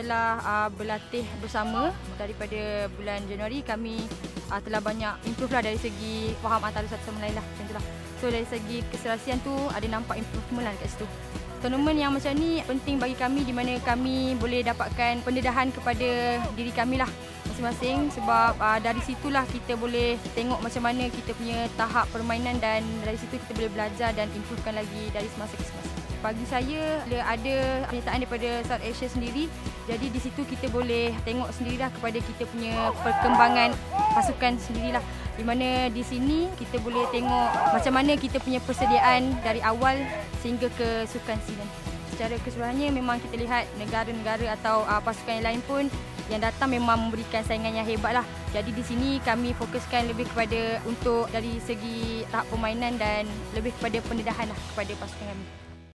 telah uh, berlatih bersama daripada bulan Januari kami uh, telah banyak improve lah dari segi faham antara satu sama lain lah macam itulah. So dari segi keserasian tu ada nampak improvement lah dekat situ. Tournament yang macam ni penting bagi kami di mana kami boleh dapatkan pendedahan kepada diri kami lah masing-masing sebab uh, dari situlah kita boleh tengok macam mana kita punya tahap permainan dan dari situ kita boleh belajar dan improvekan lagi dari semasa ke semasa. Bagi saya ada penyertaan daripada South Asia sendiri jadi di situ kita boleh tengok sendirilah kepada kita punya perkembangan pasukan sendirilah di mana di sini kita boleh tengok macam mana kita punya persediaan dari awal sehingga ke sukan sini. Secara keseluruhannya memang kita lihat negara-negara atau uh, pasukan yang lain pun yang datang memang memberikan saingan yang hebat lah. Jadi di sini kami fokuskan lebih kepada untuk dari segi tahap permainan dan lebih kepada pendedahan lah kepada pasukan kami.